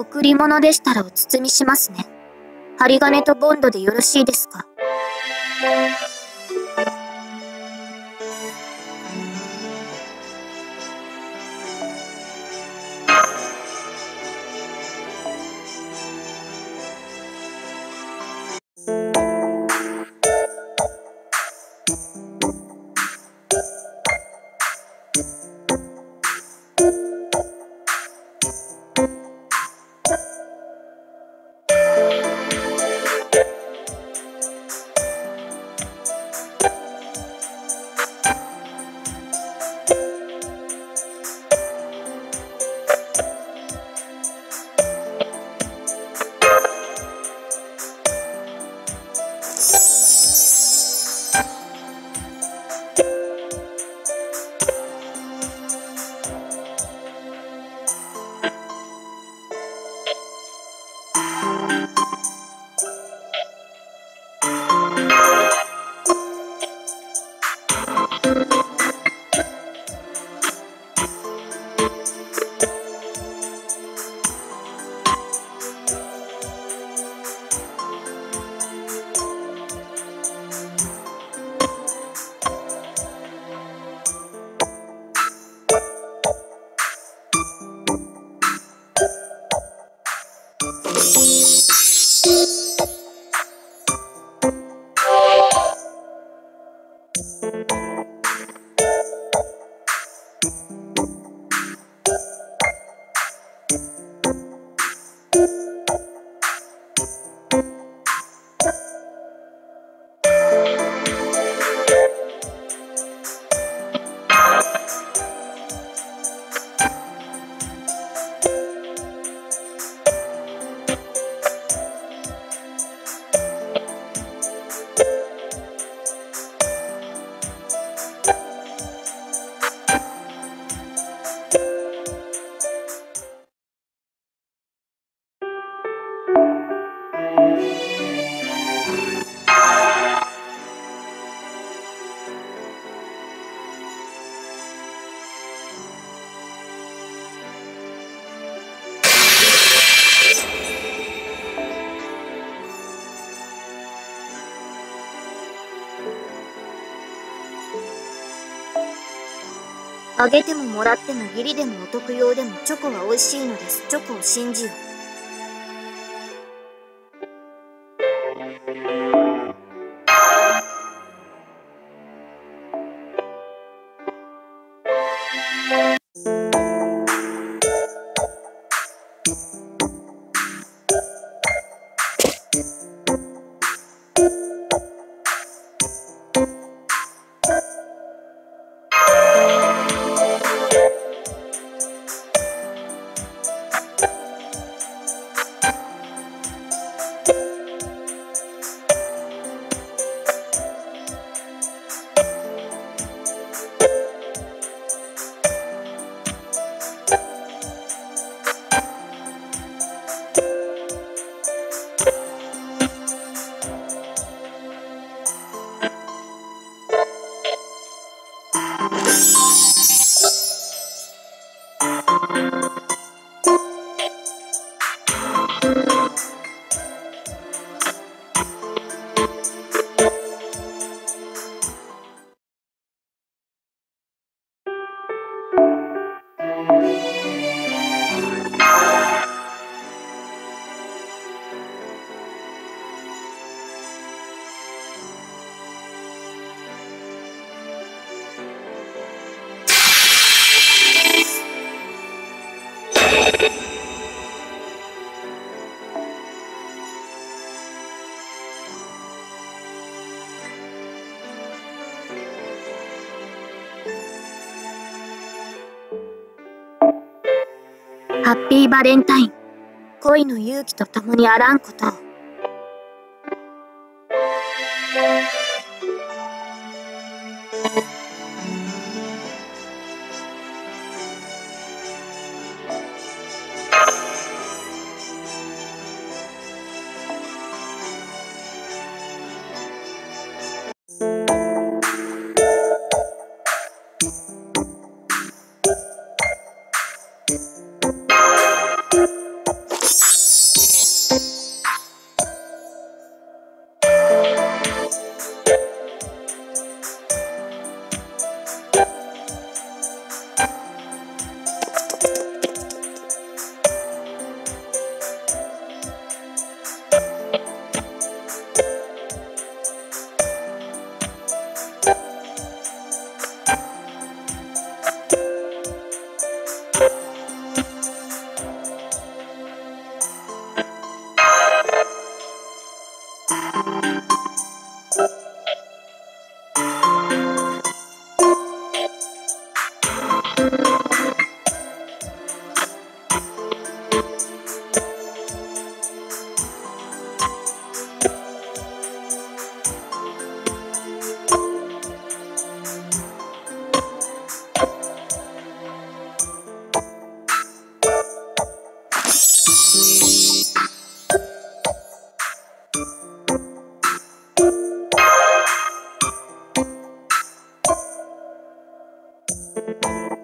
贈り物でしたらお包みしますね。針金とボンドでよろしいですか？あげてももらっても義理でもお得用でもチョコは美味しいのです。チョコを信じよう。ハッピーバレンタイン。恋の勇気と共にあらんことを。you ます。